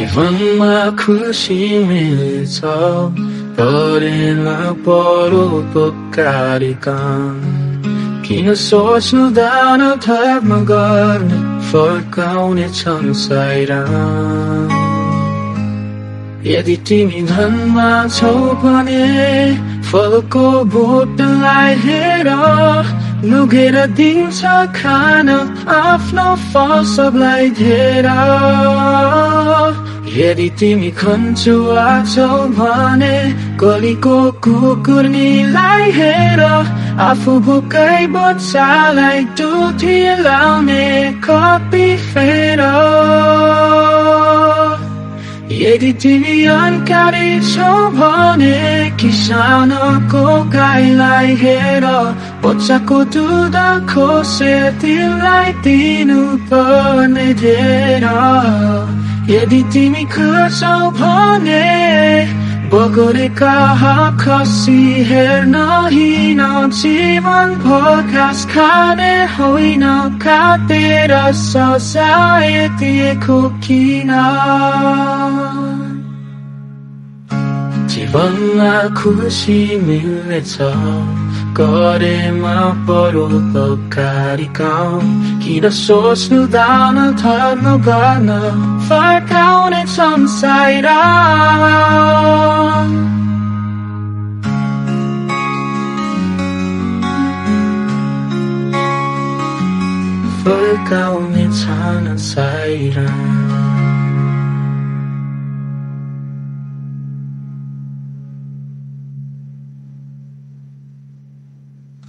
जीवनमा खुसी मिल्छ परेला परो पोकारी काम किन सोच्नु दान धर्म गर्ने फर्काउने छन् साइरा यदि तिमी धनमा छौ भने फलको बोटलाई हेर लुगेर दिन्छ खान आफ्नो फसललाई धेर। यदि तिमी खन्चुवा छौ भने गलीको कुकुर्नीलाई हेर। आफू भुकै बच्चालाई टुठी लाउने कपी फेर। 예디티비안 까리 소번에 기사놓고 가일라이 헤러 못 잡고 두다 코세 딜라이 디누번에 데러 예디티미 그 소번에 बगरेका खसी हेर्न हिँड जीवन भर घाँस खाने होइन काटेर सजाय दिएको किन जीवनमा खुसी मिल्नेछ गरेमा परोपकारी काम किन सोच्नु दान धर्म गर्न फर्काउने संसार फर्काउने छन् साइरा